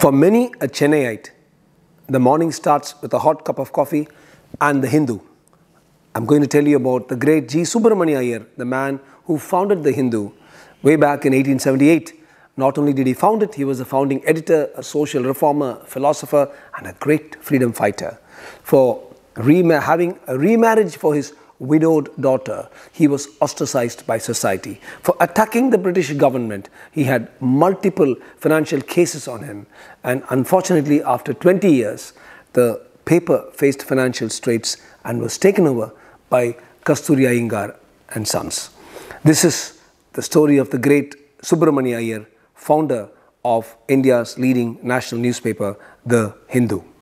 For many a Chennaiite, the morning starts with a hot cup of coffee and the Hindu. I'm going to tell you about the great G. Subramania Iyer, the man who founded the Hindu way back in 1878. Not only did he found it, he was a founding editor, a social reformer, philosopher, and a great freedom fighter. For having a remarriage for his widowed daughter, he was ostracized by society. For attacking the British government, he had multiple financial cases on him. And unfortunately, after 20 years, the paper faced financial straits and was taken over by Kasturi Iyengar and Sons. This is the story of the great Subramania Iyer, founder of India's leading national newspaper, The Hindu.